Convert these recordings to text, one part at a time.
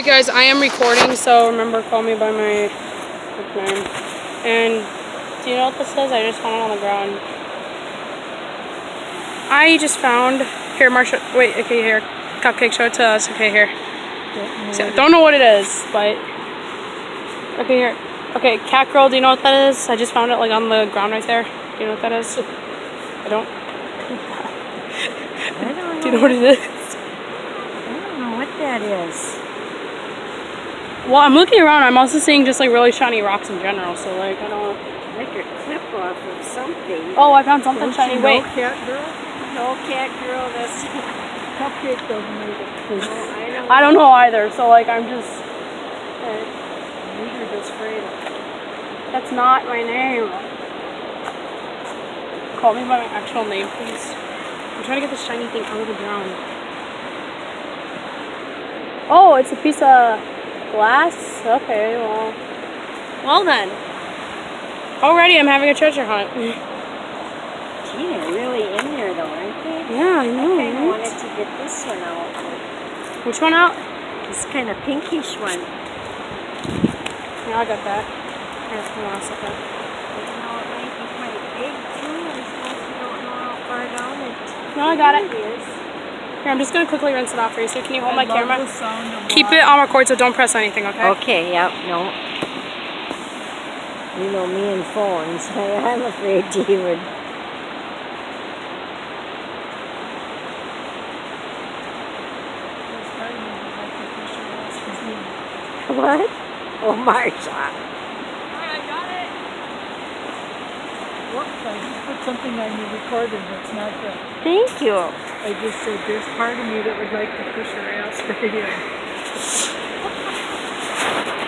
Alright guys, I am recording, so remember call me by my name. And do you know what this is? I just found it on the ground. I just found here Marsha wait, okay here. Cupcake show it to us. Okay here. So, don't know what it is, but okay here. Okay, cat girl, do you know what that is? I just found it like on the ground right there. Do you know what that is? I don't. I don't know. Do you know what it is? I don't know what that is. Well, I'm looking around. I'm also seeing just like really shiny rocks in general. So like I don't. Like a clip off of something. Oh, I found something Don't shiny. you Wait. know, cat girl? No cat girl, that's. Cupcake doesn't make it. No, I don't. I don't know either. So like I'm just. Neither does Freda. That's not my name. Call me by my actual name, please. I'm trying to get this shiny thing out of the ground. Oh, it's a piece of glass? Okay, well. Well then. Already I'm having a treasure hunt. Gee, they're really in there though, aren't they? Yeah, I know. I right? wanted to get this one out. Which one out? This kind of pinkish one. Yeah, I got that. Here, hold on a second. You know, it might be quite big too. I suppose you don't know far down it. No, I got it. There is. Here, I'm just gonna quickly rinse it off for you. So can you hold my I love camera? the sound of Keep it on record, so don't press anything, okay? Okay, yep, no. You know me and phones. I'm afraid he would. To make like the Fisher House Museum. What? Oh, Marsha. Alright, I got it. Whoops, I just put something on your recording that's not good. Thank you. I just said there's part of me that would like the Fisher House radio.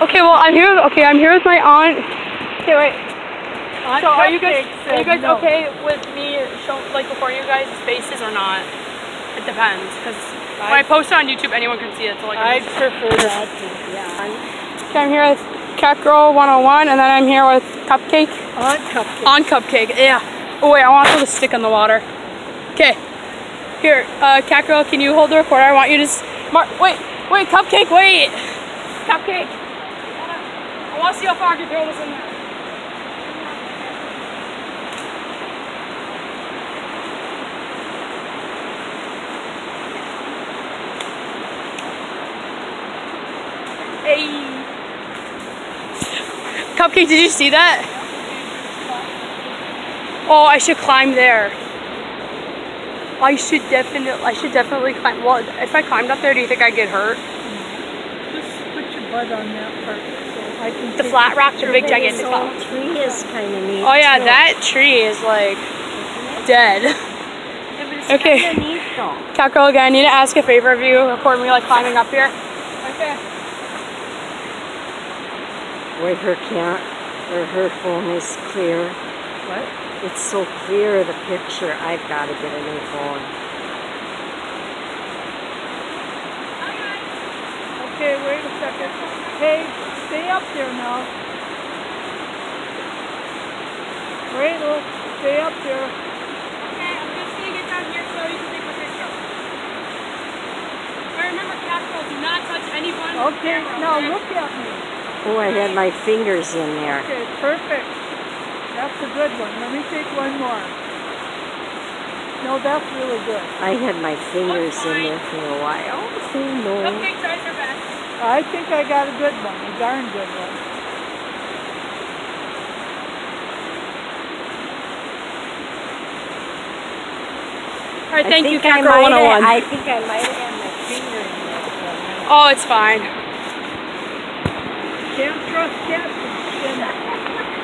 Okay, well, I'm here. Okay, I'm here with my aunt. Okay, wait. So, are you guys are you guys no. okay with me show like before you guys faces or not? It depends, because when I post it on YouTube, anyone can see it. So like, I I'm prefer that. Yeah. okay, I'm here with Cat Girl 101, and then I'm here with Cupcake On cupcake. on Cupcake. Yeah. Oh wait, I want to throw the stick in the water. Okay. Here, uh, Cat Girl, can you hold the recorder? I want you to. S- Mar- wait, wait, Cupcake, wait. Cupcake. I want to see how far I can throw this in there. Hey. Cupcake, did you see that? Oh, I should climb there. I should definitely, I should definitely climb. Well, if I climbed up there, do you think I'd get hurt? Just put your butt on that part so I The flat rock, the big This gigantic rock. tree is kind of neat. Oh yeah, too. that tree is like dead. Yeah, but it's Okay. kinda neat though. Cat girl again, I need to ask a favor of you. Record me like climbing up here. Okay. Where her can where her phone is clear. What? It's so clear the picture. I've got to get a new phone. Okay, wait a second. Hey, stay up there now. Rachel, stay up there. Okay, I'm just gonna get down here so you can take my picture. I remember cat do not touch anyone. Okay, camera, now okay? look at me. Oh, I had my fingers in there. Okay, perfect. That's a good one. Let me take one more. No, that's really good. I had my fingers in there for a while. No. Cupcake tries her best. I think I got a good one, a darn good one. All right, thank you, think I Cat Girl 101. I think I might have had my finger in there. for a minute. Oh, it's fine. Can't trust cats.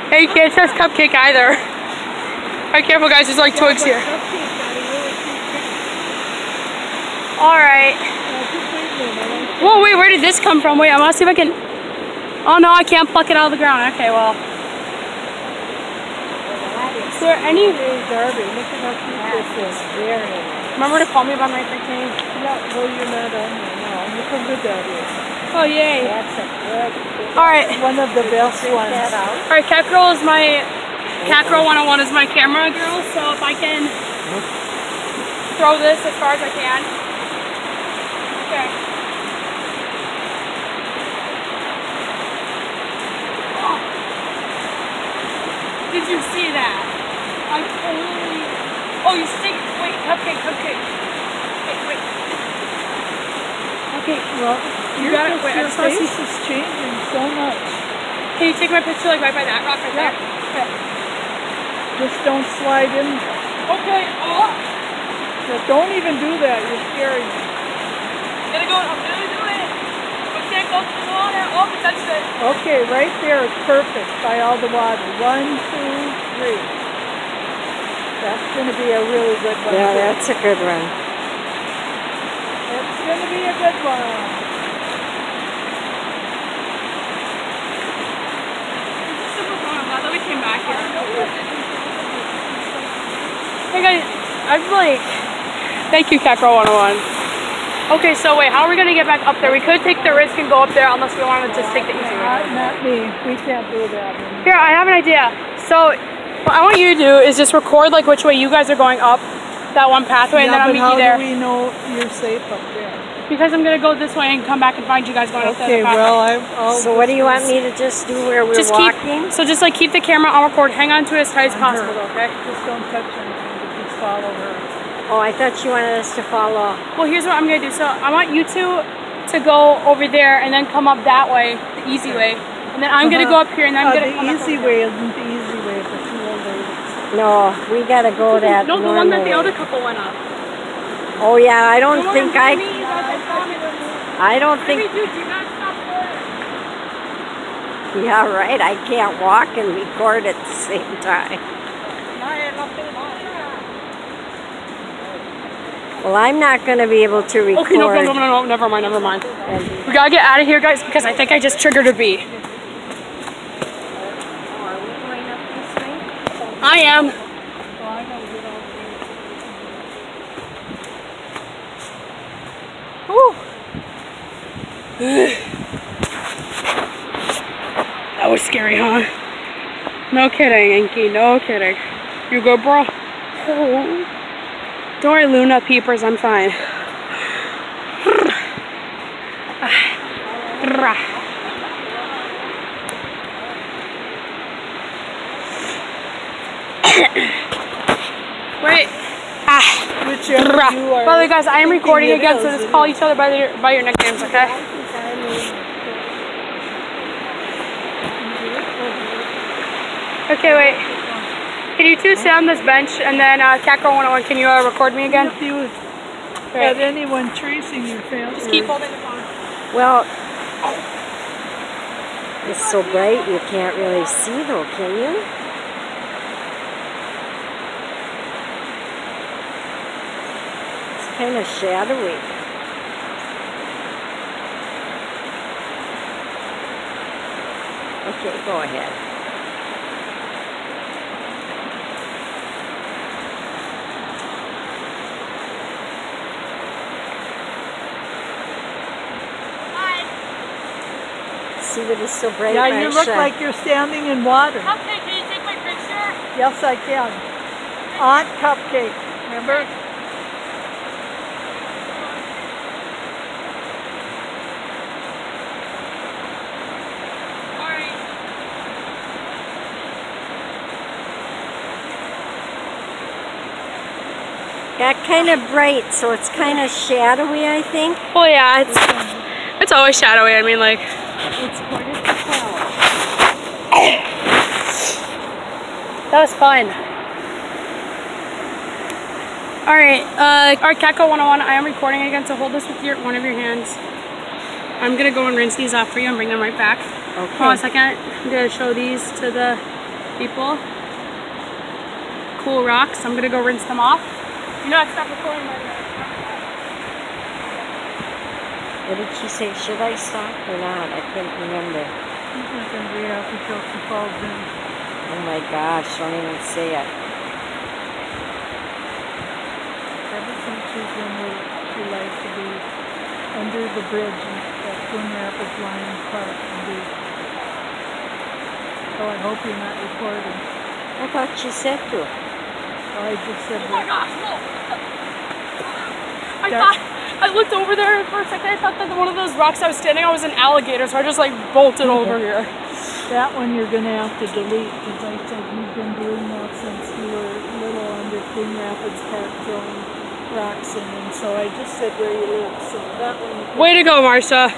Hey, you can't trust Cupcake either. Right, careful, guys. There's like twigs here. All right. Whoa, wait, where did this come from? Wait, I want to see if I can. Oh no, I can't pluck it out of the ground. Okay, well. Is there any? Darby, look at how cute this is. Remember to call me by my nickname. Yeah, well, you're not on there now. Look how good that is. Oh, yay. That's a good All right. One of the best ones. All right, Cat Girl is my, Cat Girl 101 is my camera girl, so if I can throw this as far as I can. Okay. Oh. Did you see that? I totally... Oh, you see? Wait, cupcake, cupcake. Okay, Well, You your, got it. Wait, your just face is changing so much. can you take my picture like right by that rock right Yeah. there? Just don't slide in. Okay. Oh, Yeah, Don't even do that. You're scaring me. I'm gonna go. I'm gonna do it. Okay, go to the water. Oh, we touched it. Okay, right there is perfect by all the water. One, two, three. That's going to be a really good one. Yeah, that's a good one. Going to be a good one. Hey guys, I'm like, thank you, Cat Girl 101. Okay, so wait, how are we gonna get back up there? We could take the risk and go up there unless we want to take the easy way. Not, me. We can't do that. Here, I have an idea. So, what I want you to do is just record like which way you guys are going up that one pathway, and then yeah, I'll meet you there. how do we know you're safe up there? Because I'm gonna go this way and come back and find you guys going up the Okay, well, I, I'll So what do you want me to just do where we're just walking? keep so just like keep the camera on record, hang on to it as tight as possible, though, okay? just don't touch anything. Just follow her. Oh, I thought you wanted us to follow. Well, here's what I'm gonna do. So I want you two to go over there and then come up that way, the easy way, and then I'm gonna go up here and then I'm Uh, gonna the come back easy way isn't the easy way for two old ladies. No, we gotta go there. that No, the normal one that the other couple went up. Oh yeah, I don't think with I. me, that I promised. I don't think. dude, do not stop. Yeah, right. I can't walk and record at the same time. Well, I'm not gonna be able to record. Okay, no, no, no, no, no, never mind, never mind. We gotta get out of here, guys, because I think I just triggered a bee. Are we going up this way? I am. Whew. that was scary, huh? No kidding, Inky. No kidding. You go, bro? Oh. Don't worry, Luna peepers. I'm fine. Wait. Ah. Rah. you are. By the way, guys, I am recording again, so just call each other by your by your nicknames, okay? Okay, wait. Can you two sit on this bench, and then uh, Catgirl 101, can you uh, record me again? If you Right. had anyone tracing your family. Just keep holding the phone. Well, it's so bright you can't really see though, can you? It's kind of shadowy. Okay, go ahead. See that it's so bright, Yeah, you look Marcia? like you're standing in water. Cupcake, can you take my picture? Yes, I can. Aunt Cupcake, remember? Alright. Got kind of bright, so it's kind of shadowy, I think. Oh yeah, it's it's always shadowy. I mean, like, It's quarter to twelve. that was fun. Alright, uh, our Cat Girl 101, I am recording again, so hold this with your one of your hands. I'm gonna go and rinse these off for you and bring them right back. Hold on a second. I'm gonna show these to the people. Cool rocks. I'm gonna go rinse them off. You know, I stopped recording by the way. What did she say? Should I stop or not? I couldn't remember. She's not going to be happy till she falls in. Oh my gosh, don't even say it. Ever since she's been little, she likes to be under the bridge in at Twin Rapids Lions Park and be. So I hope you're not recording. I thought she said to. Oh, I just said Oh my that. gosh, no. I That- thought, I looked over there for a second. I thought that one of those rocks I was standing on was an alligator, so I just like bolted over here. That one you're going to have to delete because I said you've been doing that since you were little under Queen Rapids Park throwing rocks in. And so I just said where you live. So that one. Way to go, Marcia.